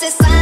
justice.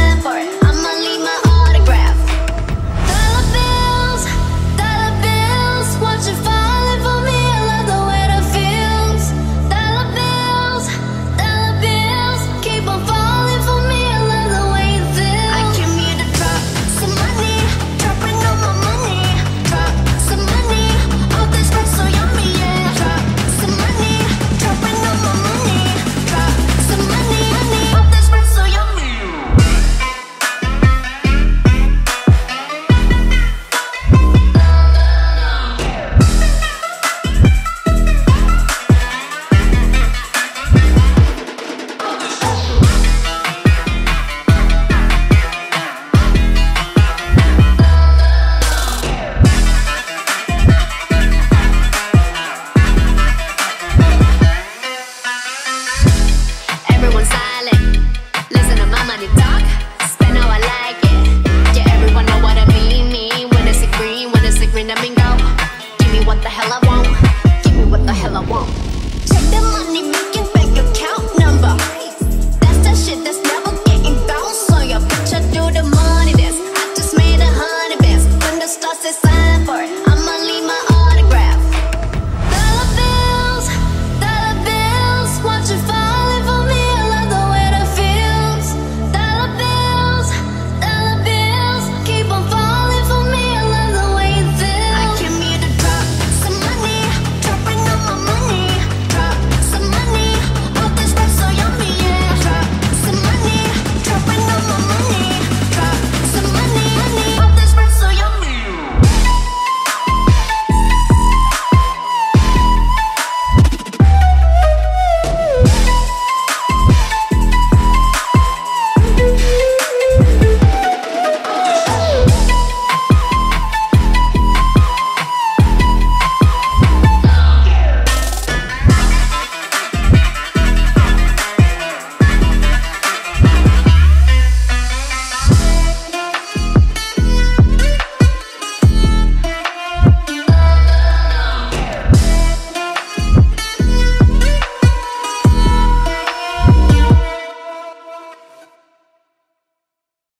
money.